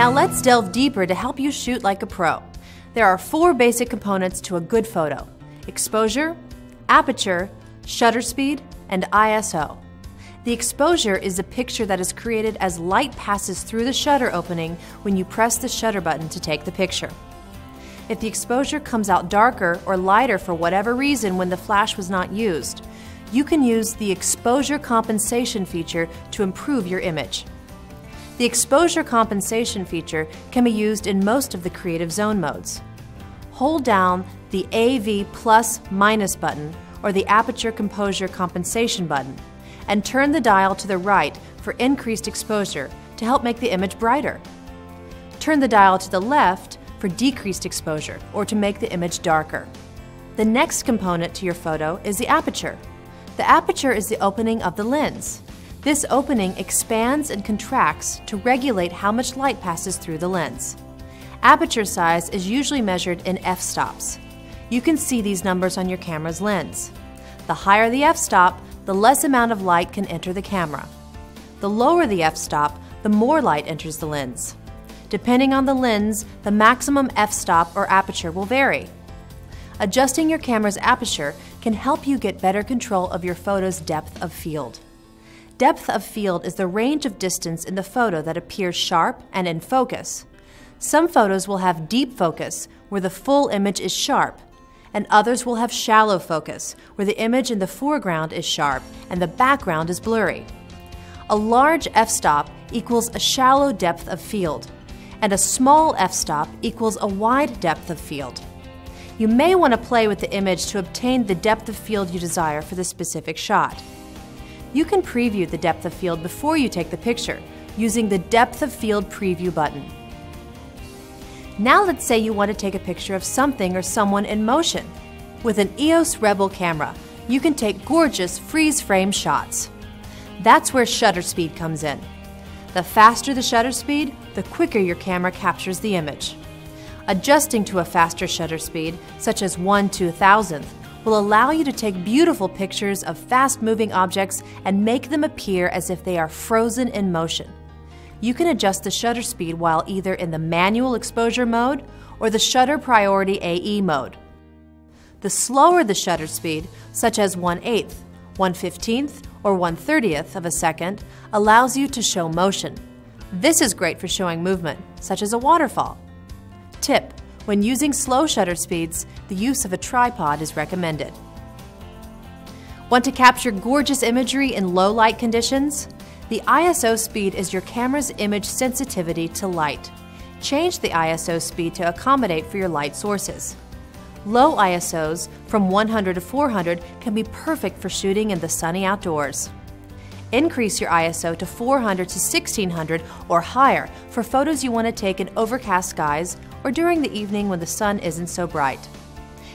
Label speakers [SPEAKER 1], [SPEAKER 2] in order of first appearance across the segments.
[SPEAKER 1] Now let's delve deeper to help you shoot like a pro. There are four basic components to a good photo exposure, aperture, shutter speed, and ISO. The exposure is a picture that is created as light passes through the shutter opening when you press the shutter button to take the picture. If the exposure comes out darker or lighter for whatever reason when the flash was not used, you can use the exposure compensation feature to improve your image. The exposure compensation feature can be used in most of the creative zone modes. Hold down the AV plus minus button or the aperture exposure compensation button and turn the dial to the right for increased exposure to help make the image brighter. Turn the dial to the left for decreased exposure or to make the image darker. The next component to your photo is the aperture. The aperture is the opening of the lens. This opening expands and contracts to regulate how much light passes through the lens. Aperture size is usually measured in f-stops. You can see these numbers on your camera's lens. The higher the f-stop, the less amount of light can enter the camera. The lower the f-stop, the more light enters the lens. Depending on the lens, the maximum f-stop or aperture will vary. Adjusting your camera's aperture can help you get better control of your photo's depth of field. Depth of field is the range of distance in the photo that appears sharp and in focus. Some photos will have deep focus, where the full image is sharp, and others will have shallow focus, where the image in the foreground is sharp and the background is blurry. A large f-stop equals a shallow depth of field, and a small f-stop equals a wide depth of field. You may want to play with the image to obtain the depth of field you desire for the specific shot. You can preview the depth of field before you take the picture using the Depth of Field Preview button. Now let's say you want to take a picture of something or someone in motion. With an EOS Rebel camera, you can take gorgeous freeze frame shots. That's where shutter speed comes in. The faster the shutter speed, the quicker your camera captures the image. Adjusting to a faster shutter speed, such as 1 2000th, will allow you to take beautiful pictures of fast moving objects and make them appear as if they are frozen in motion. You can adjust the shutter speed while either in the manual exposure mode or the shutter priority AE mode. The slower the shutter speed, such as 1 8th, 1 15th, or 1 30th of a second, allows you to show motion. This is great for showing movement, such as a waterfall. Tip, when using slow shutter speeds, the use of a tripod is recommended. Want to capture gorgeous imagery in low light conditions? The ISO speed is your camera's image sensitivity to light. Change the ISO speed to accommodate for your light sources. Low ISOs from 100 to 400 can be perfect for shooting in the sunny outdoors. Increase your ISO to 400 to 1600 or higher for photos you want to take in overcast skies or during the evening when the sun isn't so bright.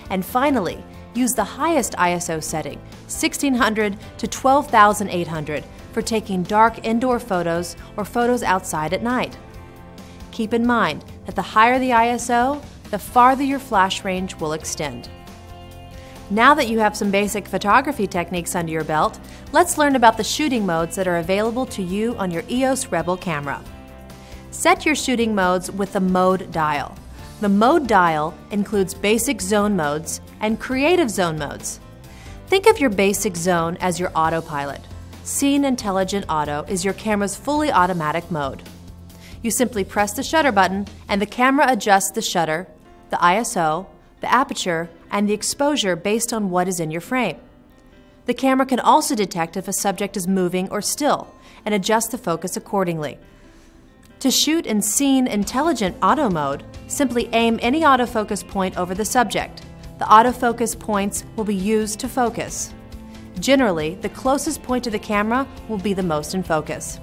[SPEAKER 1] And finally, use the highest ISO setting, 1600 to 12800, for taking dark indoor photos or photos outside at night. Keep in mind that the higher the ISO, the farther your flash range will extend. Now that you have some basic photography techniques under your belt, let's learn about the shooting modes that are available to you on your EOS Rebel camera. Set your shooting modes with the Mode dial. The Mode dial includes basic zone modes and creative zone modes. Think of your basic zone as your autopilot. Scene Intelligent Auto is your camera's fully automatic mode. You simply press the shutter button and the camera adjusts the shutter, the ISO, the aperture, and the exposure based on what is in your frame. The camera can also detect if a subject is moving or still and adjust the focus accordingly. To shoot in Scene Intelligent Auto mode, simply aim any autofocus point over the subject. The autofocus points will be used to focus. Generally, the closest point to the camera will be the most in focus.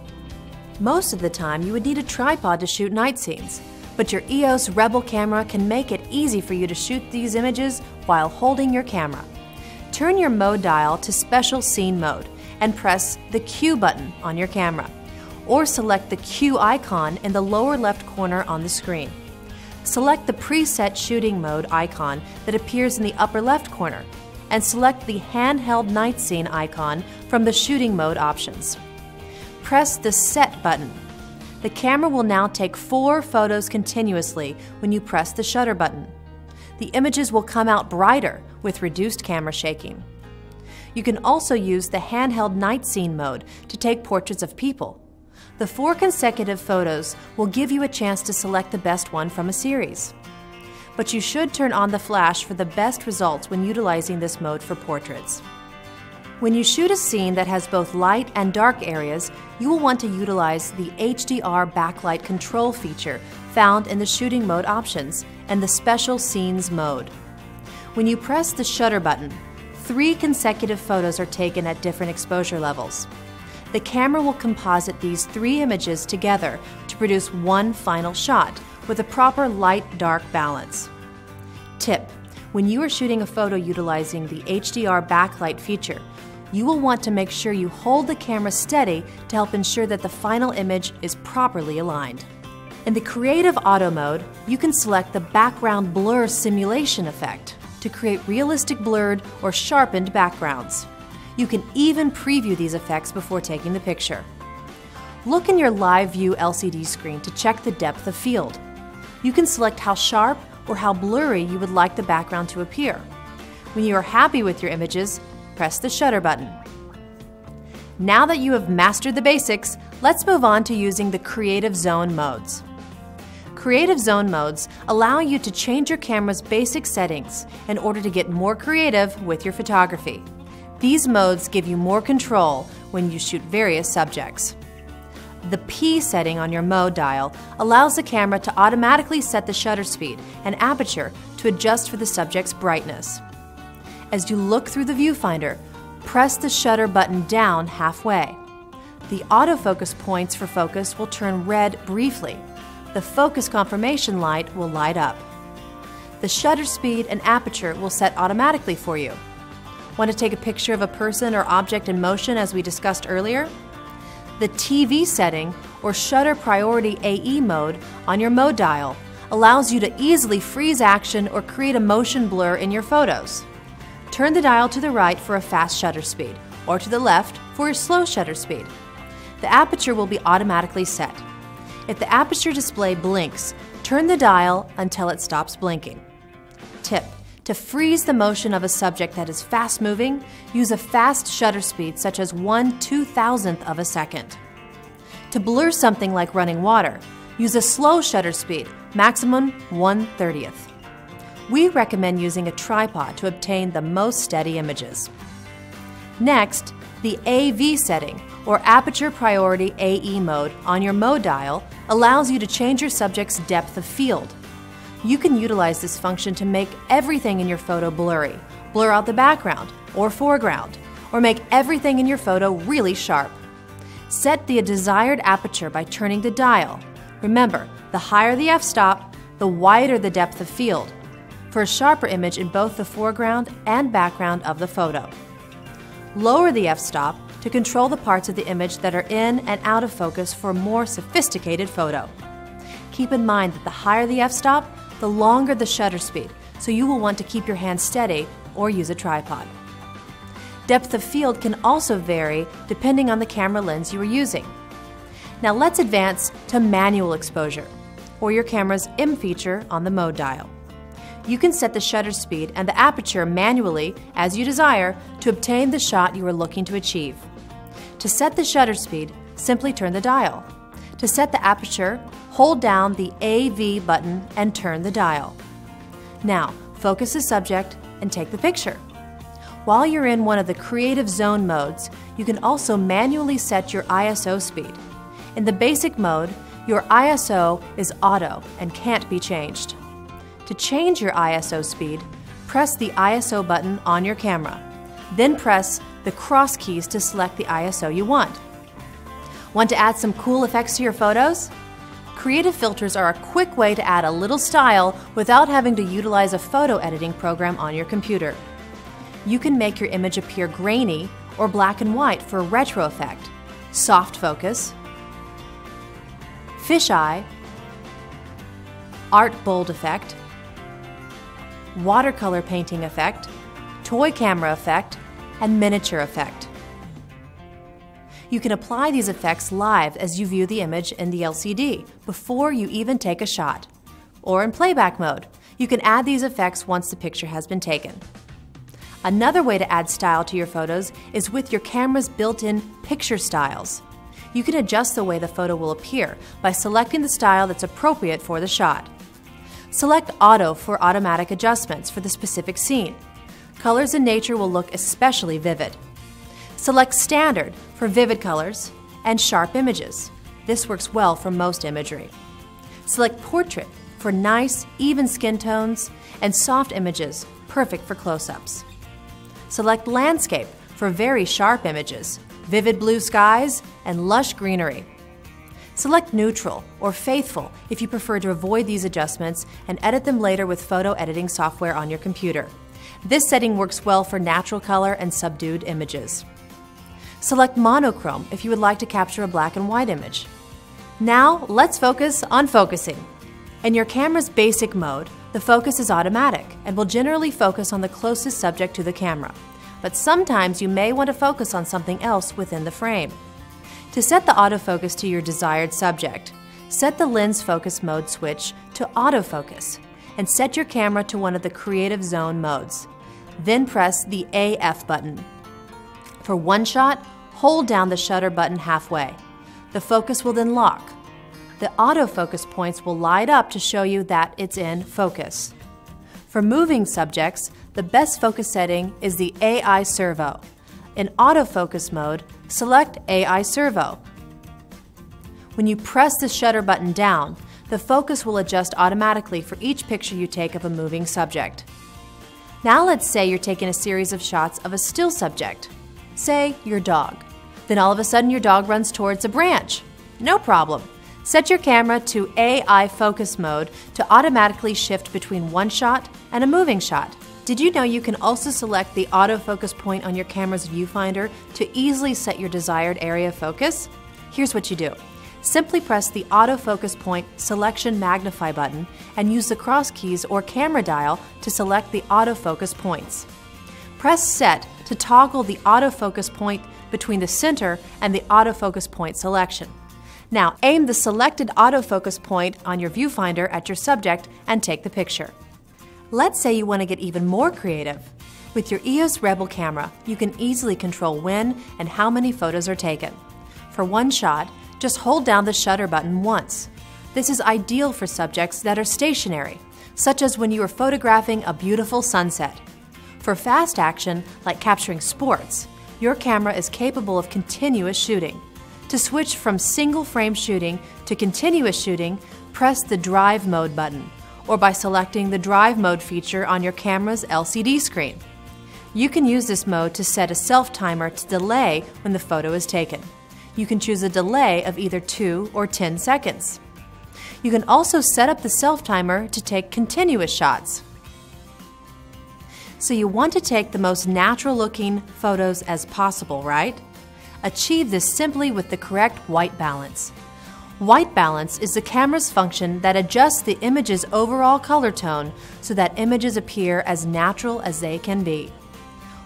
[SPEAKER 1] Most of the time, you would need a tripod to shoot night scenes, but your EOS Rebel camera can make it easy for you to shoot these images while holding your camera. Turn your mode dial to Special Scene Mode and press the Q button on your camera, or select the Q icon in the lower left corner on the screen. Select the preset shooting mode icon that appears in the upper left corner, and select the handheld night scene icon from the shooting mode options. Press the Set button The camera will now take four photos continuously when you press the shutter button. The images will come out brighter with reduced camera shaking. You can also use the handheld night scene mode to take portraits of people. The four consecutive photos will give you a chance to select the best one from a series. But you should turn on the flash for the best results when utilizing this mode for portraits. When you shoot a scene that has both light and dark areas, you will want to utilize the HDR backlight control feature found in the shooting mode options and the special scenes mode. When you press the shutter button, three consecutive photos are taken at different exposure levels. The camera will composite these three images together to produce one final shot with a proper light-dark balance. Tip: When you are shooting a photo utilizing the HDR backlight feature, you will want to make sure you hold the camera steady to help ensure that the final image is properly aligned. In the Creative Auto mode, you can select the Background Blur Simulation effect to create realistic blurred or sharpened backgrounds. You can even preview these effects before taking the picture. Look in your Live View LCD screen to check the depth of field. You can select how sharp or how blurry you would like the background to appear. When you are happy with your images, press the shutter button. Now that you have mastered the basics, let's move on to using the Creative Zone modes. Creative Zone modes allow you to change your camera's basic settings in order to get more creative with your photography. These modes give you more control when you shoot various subjects. The P setting on your mode dial allows the camera to automatically set the shutter speed and aperture to adjust for the subject's brightness. As you look through the viewfinder, press the shutter button down halfway. The autofocus points for focus will turn red briefly. The focus confirmation light will light up. The shutter speed and aperture will set automatically for you. Want to take a picture of a person or object in motion as we discussed earlier? The TV setting or shutter priority AE mode on your mode dial allows you to easily freeze action or create a motion blur in your photos. Turn the dial to the right for a fast shutter speed, or to the left for a slow shutter speed. The aperture will be automatically set. If the aperture display blinks, turn the dial until it stops blinking. Tip: To freeze the motion of a subject that is fast moving, use a fast shutter speed such as 1 2000th of a second. To blur something like running water, use a slow shutter speed, maximum 1 30th we recommend using a tripod to obtain the most steady images. Next, the AV setting, or Aperture Priority AE mode, on your mode dial allows you to change your subject's depth of field. You can utilize this function to make everything in your photo blurry, blur out the background or foreground, or make everything in your photo really sharp. Set the desired aperture by turning the dial. Remember, the higher the f-stop, the wider the depth of field, for a sharper image in both the foreground and background of the photo. Lower the f-stop to control the parts of the image that are in and out of focus for a more sophisticated photo. Keep in mind that the higher the f-stop, the longer the shutter speed, so you will want to keep your hand steady or use a tripod. Depth of field can also vary depending on the camera lens you are using. Now let's advance to manual exposure, or your camera's M feature on the mode dial you can set the shutter speed and the aperture manually as you desire to obtain the shot you are looking to achieve. To set the shutter speed, simply turn the dial. To set the aperture, hold down the AV button and turn the dial. Now, focus the subject and take the picture. While you're in one of the creative zone modes, you can also manually set your ISO speed. In the basic mode, your ISO is auto and can't be changed. To change your ISO speed, press the ISO button on your camera. Then press the cross keys to select the ISO you want. Want to add some cool effects to your photos? Creative filters are a quick way to add a little style without having to utilize a photo editing program on your computer. You can make your image appear grainy or black and white for a retro effect, soft focus, fisheye, art bold effect, watercolor painting effect, toy camera effect, and miniature effect. You can apply these effects live as you view the image in the LCD before you even take a shot. Or in playback mode, you can add these effects once the picture has been taken. Another way to add style to your photos is with your camera's built-in picture styles. You can adjust the way the photo will appear by selecting the style that's appropriate for the shot. Select Auto for automatic adjustments for the specific scene. Colors in nature will look especially vivid. Select Standard for vivid colors and sharp images. This works well for most imagery. Select Portrait for nice, even skin tones and soft images, perfect for close-ups. Select Landscape for very sharp images, vivid blue skies, and lush greenery. Select Neutral or Faithful if you prefer to avoid these adjustments and edit them later with photo editing software on your computer. This setting works well for natural color and subdued images. Select Monochrome if you would like to capture a black and white image. Now, let's focus on focusing. In your camera's basic mode, the focus is automatic and will generally focus on the closest subject to the camera. But sometimes you may want to focus on something else within the frame. To set the autofocus to your desired subject, set the lens focus mode switch to autofocus and set your camera to one of the creative zone modes. Then press the AF button. For one shot, hold down the shutter button halfway. The focus will then lock. The autofocus points will light up to show you that it's in focus. For moving subjects, the best focus setting is the AI servo. In autofocus mode, select AI Servo. When you press the shutter button down, the focus will adjust automatically for each picture you take of a moving subject. Now let's say you're taking a series of shots of a still subject, say your dog. Then all of a sudden your dog runs towards a branch. No problem. Set your camera to AI focus mode to automatically shift between one shot and a moving shot. Did you know you can also select the autofocus point on your camera's viewfinder to easily set your desired area of focus? Here's what you do. Simply press the autofocus point selection magnify button and use the cross keys or camera dial to select the autofocus points. Press set to toggle the autofocus point between the center and the autofocus point selection. Now aim the selected autofocus point on your viewfinder at your subject and take the picture. Let's say you want to get even more creative. With your EOS Rebel camera, you can easily control when and how many photos are taken. For one shot, just hold down the shutter button once. This is ideal for subjects that are stationary, such as when you are photographing a beautiful sunset. For fast action, like capturing sports, your camera is capable of continuous shooting. To switch from single frame shooting to continuous shooting, press the Drive Mode button or by selecting the Drive Mode feature on your camera's LCD screen. You can use this mode to set a self-timer to delay when the photo is taken. You can choose a delay of either 2 or 10 seconds. You can also set up the self-timer to take continuous shots. So you want to take the most natural looking photos as possible, right? Achieve this simply with the correct white balance. White balance is the camera's function that adjusts the image's overall color tone so that images appear as natural as they can be.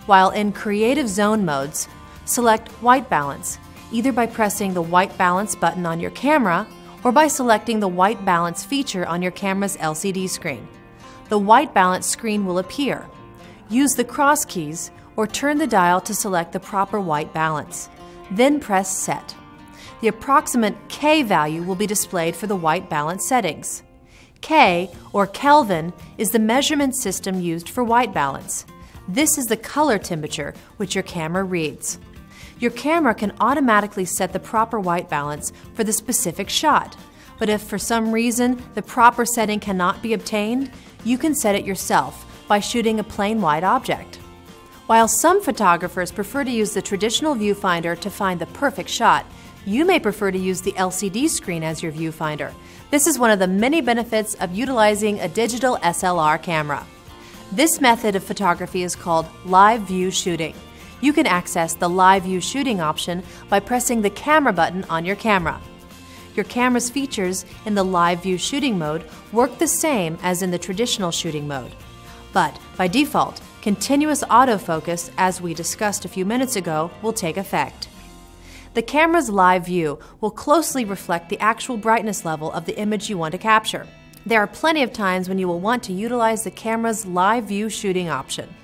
[SPEAKER 1] While in creative zone modes, select white balance, either by pressing the white balance button on your camera or by selecting the white balance feature on your camera's LCD screen. The white balance screen will appear. Use the cross keys or turn the dial to select the proper white balance. Then press Set the approximate K value will be displayed for the white balance settings. K, or Kelvin, is the measurement system used for white balance. This is the color temperature which your camera reads. Your camera can automatically set the proper white balance for the specific shot, but if for some reason the proper setting cannot be obtained, you can set it yourself by shooting a plain white object. While some photographers prefer to use the traditional viewfinder to find the perfect shot, you may prefer to use the LCD screen as your viewfinder. This is one of the many benefits of utilizing a digital SLR camera. This method of photography is called live view shooting. You can access the live view shooting option by pressing the camera button on your camera. Your camera's features in the live view shooting mode work the same as in the traditional shooting mode. But by default, continuous autofocus, as we discussed a few minutes ago, will take effect. The camera's live view will closely reflect the actual brightness level of the image you want to capture. There are plenty of times when you will want to utilize the camera's live view shooting option.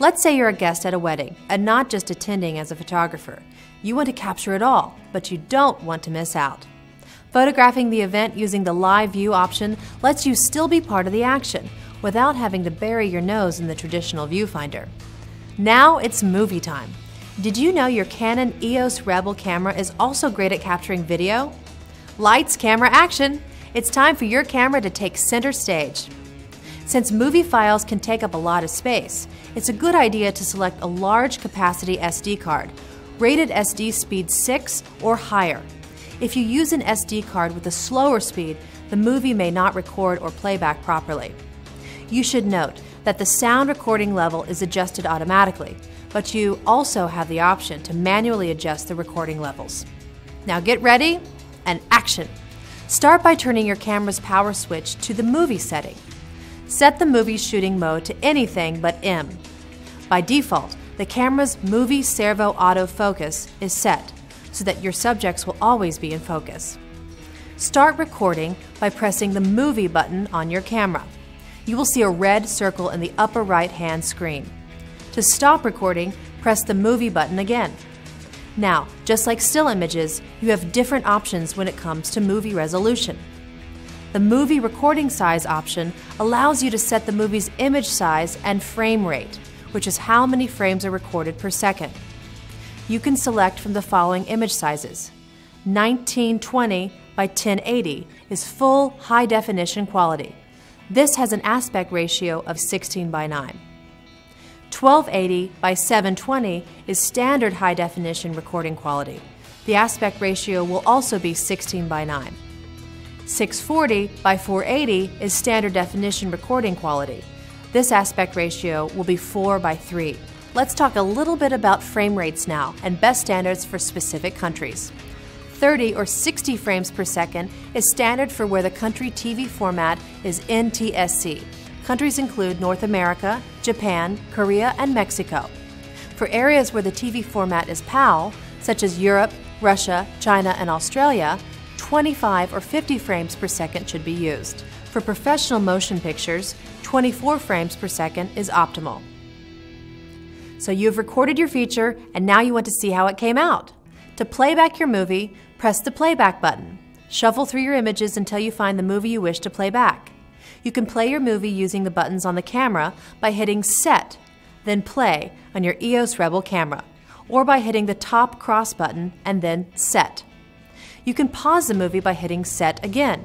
[SPEAKER 1] Let's say you're a guest at a wedding and not just attending as a photographer. You want to capture it all, but you don't want to miss out. Photographing the event using the live view option lets you still be part of the action without having to bury your nose in the traditional viewfinder. Now it's movie time. Did you know your Canon EOS Rebel camera is also great at capturing video? Lights, camera, action! It's time for your camera to take center stage. Since movie files can take up a lot of space, it's a good idea to select a large capacity SD card, rated SD speed 6 or higher. If you use an SD card with a slower speed, the movie may not record or playback properly. You should note that the sound recording level is adjusted automatically, but you also have the option to manually adjust the recording levels. Now get ready and action! Start by turning your camera's power switch to the movie setting. Set the movie shooting mode to anything but M. By default, the camera's movie servo autofocus is set so that your subjects will always be in focus. Start recording by pressing the movie button on your camera. You will see a red circle in the upper right hand screen. To stop recording, press the movie button again. Now, just like still images, you have different options when it comes to movie resolution. The movie recording size option allows you to set the movie's image size and frame rate, which is how many frames are recorded per second. You can select from the following image sizes. 1920 by 1080 is full high definition quality. This has an aspect ratio of 16 by 9. 1280 by 720 is standard high definition recording quality. The aspect ratio will also be 16 by 9. 640 by 480 is standard definition recording quality. This aspect ratio will be 4 by 3. Let's talk a little bit about frame rates now and best standards for specific countries. 30 or 60 frames per second is standard for where the country TV format is NTSC, Countries include North America, Japan, Korea, and Mexico. For areas where the TV format is PAL, such as Europe, Russia, China, and Australia, 25 or 50 frames per second should be used. For professional motion pictures, 24 frames per second is optimal. So you've recorded your feature and now you want to see how it came out. To playback your movie, press the playback button. Shuffle through your images until you find the movie you wish to play back. You can play your movie using the buttons on the camera by hitting Set, then Play on your EOS Rebel camera, or by hitting the top cross button and then Set. You can pause the movie by hitting Set again.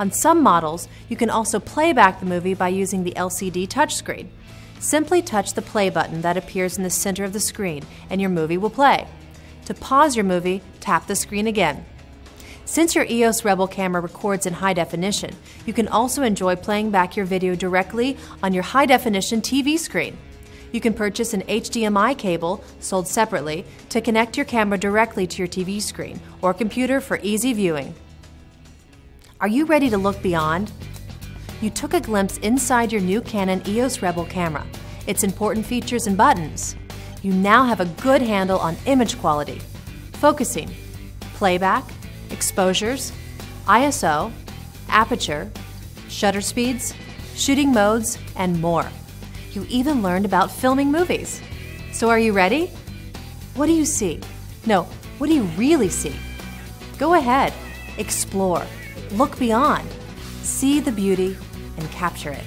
[SPEAKER 1] On some models, you can also play back the movie by using the LCD touchscreen. Simply touch the play button that appears in the center of the screen and your movie will play. To pause your movie, tap the screen again. Since your EOS Rebel camera records in high definition, you can also enjoy playing back your video directly on your high definition TV screen. You can purchase an HDMI cable, sold separately, to connect your camera directly to your TV screen or computer for easy viewing. Are you ready to look beyond? You took a glimpse inside your new Canon EOS Rebel camera, its important features and buttons. You now have a good handle on image quality, focusing, playback, exposures, ISO, aperture, shutter speeds, shooting modes, and more. You even learned about filming movies. So are you ready? What do you see? No, what do you really see? Go ahead, explore, look beyond, see the beauty, and capture it.